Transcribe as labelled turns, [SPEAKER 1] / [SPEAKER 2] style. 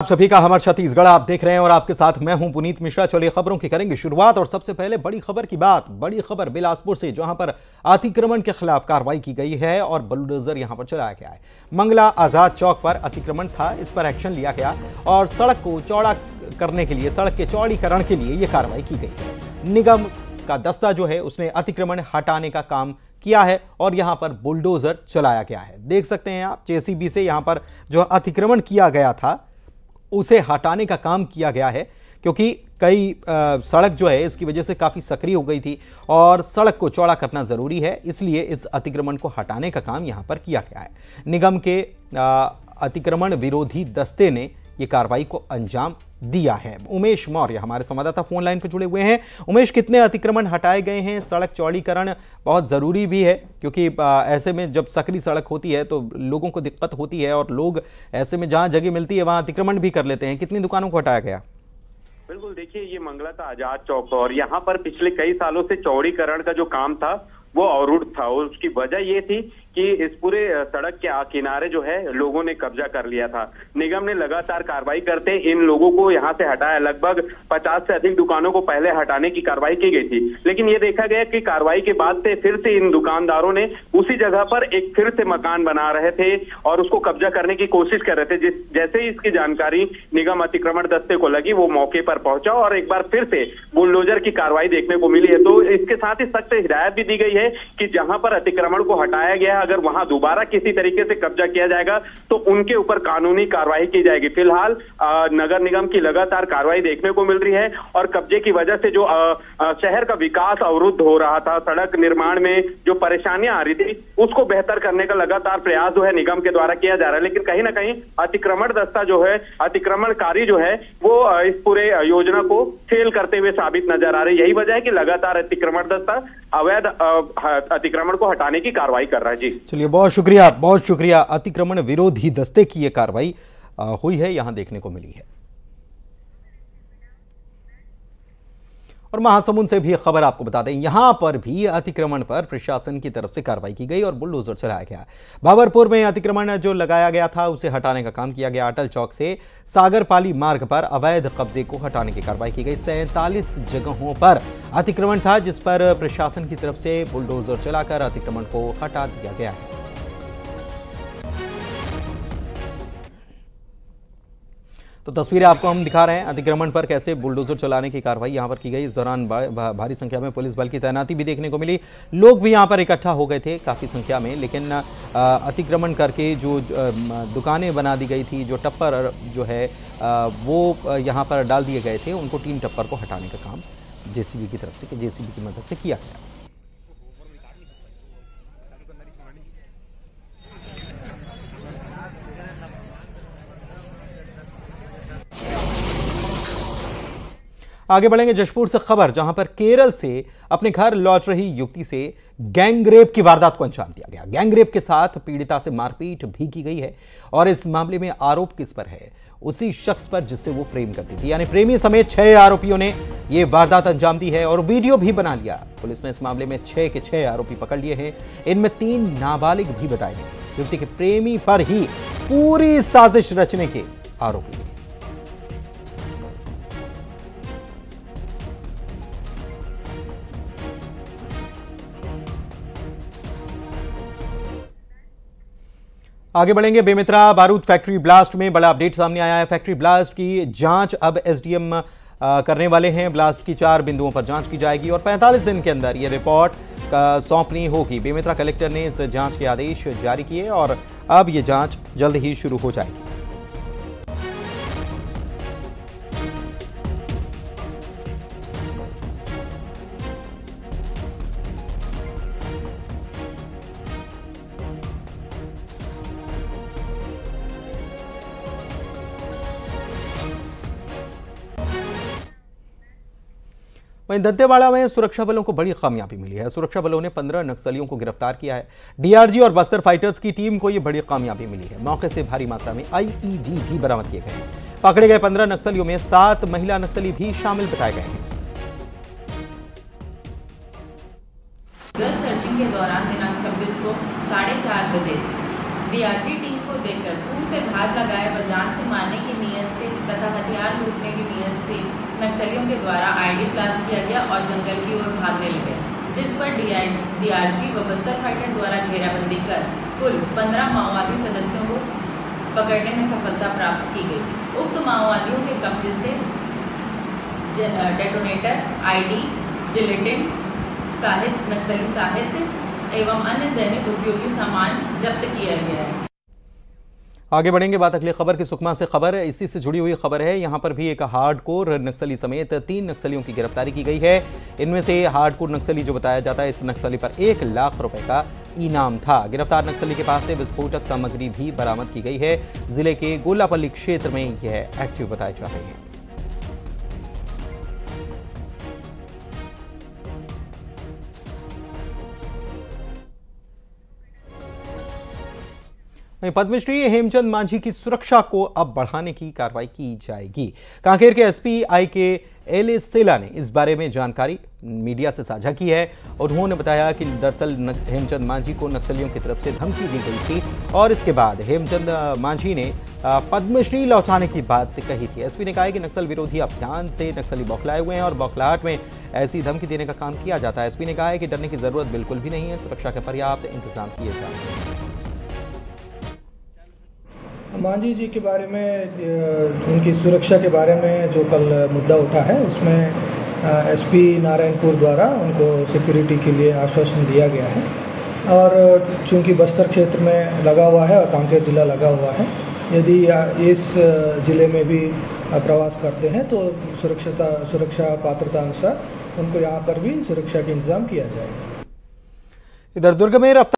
[SPEAKER 1] आप सभी का हमार छत्तीसगढ़, आप देख रहे हैं और आपके साथ मैं हूँ पुनीत मिश्रा। चलिए खबरों की करेंगे शुरुआत और सबसे पहले बड़ी खबर की बात। बड़ी खबर बिलासपुर से, जहाँ पर अतिक्रमण के खिलाफ कार्रवाई की गई है और बुलडोजर यहाँ पर चलाया गया है। मंगला आज़ाद चौक पर अतिक्रमण था, इस पर एक्शन लिया गया और सड़क को चौड़ा करने के लिए, सड़क के चौड़ीकरण के लिए यह कार्रवाई की गई है। निगम का दस्ता जो है, उसने अतिक्रमण हटाने का काम किया है और यहाँ पर बुलडोजर चलाया गया है। देख सकते हैं आप, जेसीबी से यहाँ पर जो अतिक्रमण किया गया था उसे हटाने का काम किया गया है, क्योंकि कई सड़क जो है, इसकी वजह से काफ़ी सक्रिय हो गई थी और सड़क को चौड़ा करना ज़रूरी है, इसलिए इस अतिक्रमण को हटाने का काम यहाँ पर किया गया है। निगम के अतिक्रमण विरोधी दस्ते ने ये कार्रवाई को अंजाम दिया है। उमेश मौर्य हमारे संवाददाता फ़ोन लाइन पर जुड़े हुए हैं। उमेश, कितने अतिक्रमण हटाए गए हैं? सड़क चौड़ीकरण बहुत ज़रूरी भी है, क्योंकि ऐसे में जब सकरी सड़क होती है तो लोगों को दिक्कत होती है और लोग ऐसे में जहाँ जगह मिलती है, वहाँ अतिक्रमण भी कर लेते हैं। कितनी दुकानों को हटाया गया?
[SPEAKER 2] बिल्कुल, देखिए, ये मंगला था आज़ाद चौक और यहाँ पर पिछले कई सालों से चौड़ीकरण का जो काम था, वो अवरुद्ध था और उसकी वजह ये थी कि इस पूरे सड़क के किनारे जो है, लोगों ने कब्जा कर लिया था। निगम ने लगातार कार्रवाई करते इन लोगों को यहाँ से हटाया। लगभग 50 से अधिक दुकानों को पहले हटाने की कार्रवाई की गई थी। लेकिन ये देखा गया कि कार्रवाई के बाद से फिर से इन दुकानदारों ने उसी जगह पर एक फिर से मकान बना रहे थे और उसको कब्जा करने की कोशिश कर रहे थे। जैसे ही इसकी जानकारी निगम अतिक्रमण दस्ते को लगी, वो मौके पर पहुँचा और एक बार फिर से बुलडोजर की कार्रवाई देखने को मिली है। तो इसके साथ ही सख्त हिदायत भी दी गई है कि जहाँ पर अतिक्रमण को हटाया गया अगर वहाँ दोबारा किसी तरीके से कब्जा किया जाएगा तो उनके ऊपर कानूनी कार्रवाई की जाएगी। फ़िलहाल नगर निगम की लगातार कार्रवाई देखने को मिल रही है और कब्जे की वजह से जो शहर का विकास अवरुद्ध हो रहा था, सड़क निर्माण में जो परेशानियाँ आ रही थी, उसको बेहतर करने का लगातार प्रयास जो है निगम के द्वारा किया जा रहा है। लेकिन कहीं ना कहीं अतिक्रमण दस्ता जो है, अतिक्रमणकारी जो है, वो इस पूरे योजना को फेल करते हुए साबित नज़र आ रही यही वजह है कि लगातार अतिक्रमण दस्ता अवैध अतिक्रमण को हटाने की कार्रवाई कर रहा है, जी।
[SPEAKER 1] चलिए, बहुत शुक्रिया बहुत शुक्रिया। अतिक्रमण विरोधी दस्ते की ये कार्रवाई हुई है, यहाँ देखने को मिली है। और महासमुंद से भी खबर आपको बता दें, यहाँ पर भी अतिक्रमण पर प्रशासन की तरफ़ से कार्रवाई की गई और बुलडोजर चलाया गया। बाबरपुर में अतिक्रमण जो लगाया गया था, उसे हटाने का काम किया गया। अटल चौक से सागरपाली मार्ग पर अवैध कब्जे को हटाने की कार्रवाई की गई। सैंतालीस जगहों पर अतिक्रमण था, जिस पर प्रशासन की तरफ़ से बुलडोजर चलाकर अतिक्रमण को हटा दिया गया है। तो तस्वीरें आपको हम दिखा रहे हैं अतिक्रमण पर कैसे बुलडोजर चलाने की कार्रवाई यहाँ पर की गई। इस दौरान भारी संख्या में पुलिस बल की तैनाती भी देखने को मिली। लोग भी यहाँ पर इकट्ठा हो गए थे काफ़ी संख्या में, लेकिन अतिक्रमण करके जो दुकानें बना दी गई थी, जो टप्पर जो है वो यहाँ पर डाल दिए गए थे। उनको तीन टप्पर को हटाने का काम जेसीबी की तरफ़ से, जेसीबी की मदद से किया गया। आगे बढ़ेंगे जशपुर से खबर, जहाँ पर केरल से अपने घर लौट रही युवती से गैंगरेप की वारदात को अंजाम दिया गया। गैंगरेप के साथ पीड़िता से मारपीट भी की गई है और इस मामले में आरोप किस पर है, उसी शख्स पर जिससे वो प्रेम करती थी। यानी प्रेमी समेत छह आरोपियों ने यह वारदात अंजाम दी है और वीडियो भी बना लिया। पुलिस ने इस मामले में छह के छह आरोपी पकड़ लिए हैं। इनमें तीन नाबालिग भी बताए गए। युवती के प्रेमी पर ही पूरी साजिश रचने के आरोपी आगे बढ़ेंगे बेमित्रा बारूद फैक्ट्री ब्लास्ट में बड़ा अपडेट सामने आया है। फैक्ट्री ब्लास्ट की जाँच अब एसडीएम करने वाले हैं। ब्लास्ट की चार बिंदुओं पर जाँच की जाएगी और 45 दिन के अंदर ये रिपोर्ट सौंपनी होगी। बेमित्रा कलेक्टर ने इस जाँच के आदेश जारी किए और अब ये जाँच जल्द ही शुरू हो जाएगी। वहीं दंतेवाड़ा में सुरक्षा बलों को बड़ी कामयाबी मिली है। सुरक्षा बलों ने 15 नक्सलियों को गिरफ़्तार किया है। डीआरजी और बस्तर फाइटर्स की टीम को यह बड़ी कामयाबी मिली है। मौके से भारी मात्रा में आईईडी भी बरामद किए गए पकड़े गए पंद्रह नक्सलियों में सात महिला नक्सली भी शामिल बताए गए हैं।
[SPEAKER 3] सर्चिंग के दौरान दिनांक 26 को साढ़े चार बजे डीआरजी को देखकर पूर्व से घात लगाए व जान से मारने की नीयत से तथा हथियार लूटने की नीयत से नक्सलियों के द्वारा आईडी प्लास्ट किया गया और जंगल की ओर भागने लगे, जिस पर डीआरजी व बस्तर फाइटर द्वारा घेराबंदी कर कुल 15 माओवादी सदस्यों को पकड़ने में सफलता प्राप्त की गई। उक्त माओवादियों के कब्जे से डेटोनेटर, आईडी, जिलेटिन साहित्य नक्सली साहित्य एवं अन्य दैनिक उपयोगी सामान जब्त किया गया है।
[SPEAKER 1] आगे बढ़ेंगे बात अगली खबर की सुकमा से खबर। इसी से जुड़ी हुई खबर है, यहाँ पर भी एक हार्डकोर नक्सली समेत तीन नक्सलियों की गिरफ्तारी की गई है। इनमें से हार्डकोर नक्सली जो बताया जाता है, इस नक्सली पर एक लाख रुपए का इनाम था। गिरफ़्तार नक्सली के पास से विस्फोटक सामग्री भी बरामद की गई है। ज़िले के गोलापल्ली क्षेत्र में यह एक्टिव बताए जा रहे हैं। वहीं पद्मश्री हेमचंद मांझी की सुरक्षा को अब बढ़ाने की कार्रवाई की जाएगी। कांकेर के एसपी आई के एल सेला ने इस बारे में जानकारी मीडिया से साझा की है और उन्होंने बताया कि दरअसल हेमचंद मांझी को नक्सलियों की तरफ़ से धमकी दी गई थी और इसके बाद हेमचंद मांझी ने पद्मश्री लौटाने की बात कही थी। एसपी ने कहा कि नक्सल विरोधी अभियान से नक्सली बौखलाए हुए हैं और बौखलाहट में ऐसी धमकी देने का काम किया जाता है। एसपी ने कहा है कि डरने की ज़रूरत बिल्कुल भी नहीं है। सुरक्षा के पर्याप्त इंतज़ाम किए जा रहे हैं।
[SPEAKER 4] मांझी जी के बारे में उनकी सुरक्षा के बारे में जो कल मुद्दा उठा है, उसमें एसपी नारायणपुर द्वारा उनको सिक्योरिटी के लिए आश्वासन दिया गया है। और चूँकि बस्तर क्षेत्र में लगा हुआ है और कांकेर जिला लगा हुआ है, यदि इस ज़िले में भी प्रवास करते हैं तो सुरक्षता, सुरक्षा पात्रता अनुसार उनको यहाँ पर भी सुरक्षा के इंतज़ाम किया जाएगा।
[SPEAKER 1] इधर दुर्ग में